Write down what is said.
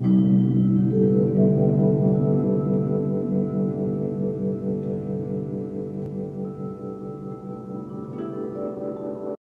you